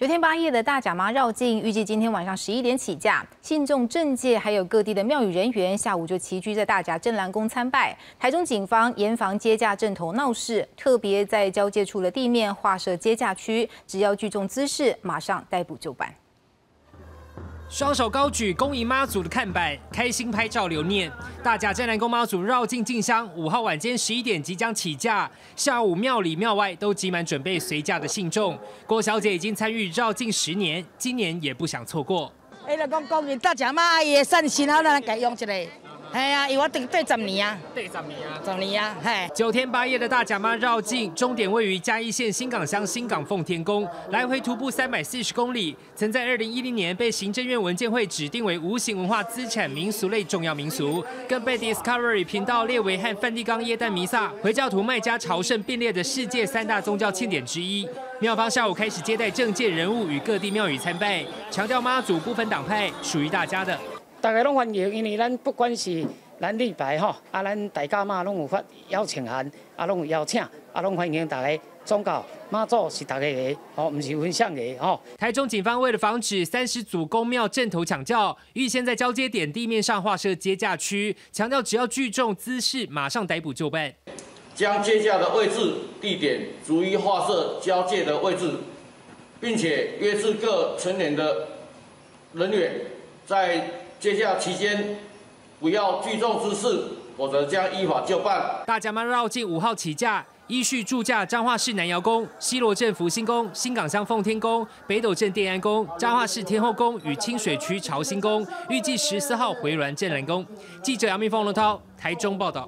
九天八夜的大甲妈绕境，预计今天晚上十一点起驾。信众、政界还有各地的庙宇人员，下午就齐聚在大甲镇澜宫参拜。台中警方严防接驾阵头闹事，特别在交界处的地面划设接驾区，只要聚众滋事，马上逮捕就办。双手高举，恭迎妈祖的看板，开心拍照留念。大甲镇南宫妈祖绕境进香，五号晚间十一点即将起驾。下午庙里庙外都挤满准备随驾的信众。郭小姐已经参与绕境十年，今年也不想错过。哎，老公恭迎大甲妈阿姨善心，好咱家用一个。哎呀，我等对十年啊，对十年啊，十年啊，嘿。九天八夜的大甲妈绕境，终点位于嘉义县新港乡新港奉天宫，来回徒步三百四十公里。曾在二零一零年被行政院文件会指定为无形文化资产民俗类重要民俗，更被 Discovery 频道列为和梵蒂冈耶诞弥撒、回教徒麦加朝圣并列的世界三大宗教庆典之一。庙方下午开始接待政界人物与各地庙宇参拜，强调妈祖不分党派，属于大家的。大家拢欢迎，因为咱不管是咱立牌吼，啊，咱大家嘛拢有发邀请函，啊，拢有邀请，啊，拢欢迎大家。宗教妈祖是大家的，哦，不是分享的，吼。台中警方为了防止三十组公庙阵头抢轿，预先在交接点地面上划设接驾区，强调只要聚众滋事，马上逮捕就办。将接驾的位置地点逐一划设交界的位置，并且约制各成年的人员在。接下期间不要聚众滋事，否则将依法就办。大甲妈绕境五号起驾，依序住驾彰化市南窑宫、西罗镇福兴宫、新港乡奉天宫、北斗镇殿安宫、彰化市天后宫与清水区朝兴宫，预计十四号回銮镇南宫。记者杨明凤龙涛台中报道。